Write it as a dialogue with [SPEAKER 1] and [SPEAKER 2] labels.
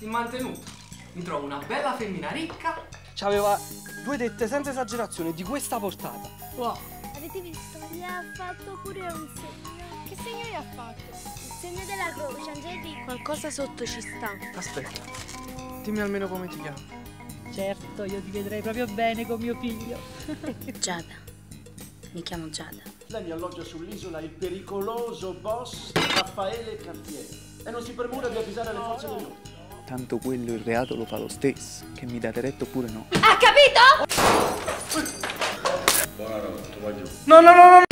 [SPEAKER 1] il mantenuto. Mi trovo una bella femmina ricca.
[SPEAKER 2] C'aveva due tette senza esagerazione di questa portata.
[SPEAKER 1] Wow.
[SPEAKER 3] Avete visto? Gli ha fatto pure un segno.
[SPEAKER 4] Che segno gli ha fatto?
[SPEAKER 3] Il segno della croce, Angelica.
[SPEAKER 4] Qualcosa sotto ci sta.
[SPEAKER 2] Aspetta, dimmi almeno come ti chiami.
[SPEAKER 5] Certo, io ti vedrei proprio bene con mio figlio.
[SPEAKER 6] Giada. Mi chiamo Giada.
[SPEAKER 7] Lei mi alloggia sull'isola il pericoloso boss Raffaele Cartier e non si premura di avvisare le forze dell'ordine.
[SPEAKER 8] Tanto quello il reato lo fa lo stesso, che mi date retto oppure no.
[SPEAKER 3] Ha capito?
[SPEAKER 7] Buonanotte, voglio.
[SPEAKER 2] No, no, no, no!